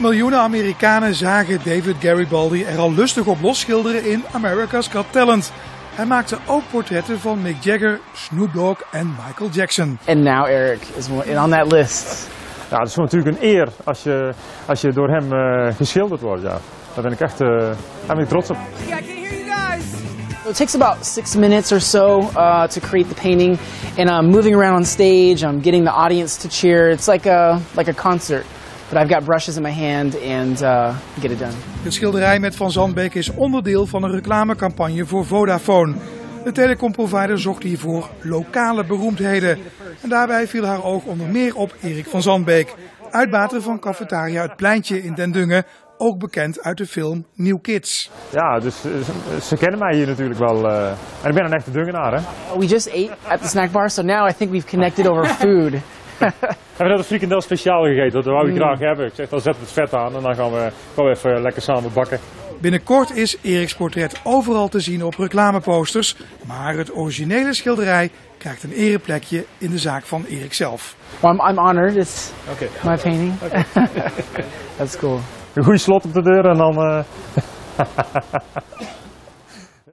Miljoenen Amerikanen zagen David Garibaldi er al lustig op losschilderen in America's Got Talent. Hij maakte ook portretten van Mick Jagger, Snoop Dogg en Michael Jackson. And now Eric is on that list. Ja, het is natuurlijk een eer als je, als je door hem uh, geschilderd wordt. Ja. Daar ben ik echt uh, daar ben ik trots op. Yeah, I can hear you guys. It takes about six minutes or so uh, to create the painting, and I'm moving around on stage. I'm getting the audience to cheer. It's like a like a concert. But I've got brushes in my hand and uh, get it done. De schilderij met Van Zandbeek is onderdeel van een reclamecampagne voor Vodafone. De telecomprovider zocht hiervoor lokale beroemdheden. En daarbij viel haar oog onder meer op Erik van Zandbeek, uitbater van Cafetaria Het Pleintje in Den Dungen, ook bekend uit de film New Kids. Ja, dus ze, ze kennen mij hier natuurlijk wel. Uh, en ik ben een echte Dungenaar, hè? We just ate at the snack bar, so now I think we've connected over food. We hebben net een frikandel speciaal gegeten, dat wou ik mm. graag hebben. Ik zeg, dan zet het vet aan en dan gaan we gewoon even lekker samen bakken. Binnenkort is Eriks portret overal te zien op reclameposters, maar het originele schilderij krijgt een ereplekje in de zaak van Erik zelf. Well, I'm, I'm honored. It's okay. my painting. Okay. That's cool. Een goede slot op de deur en dan... Uh...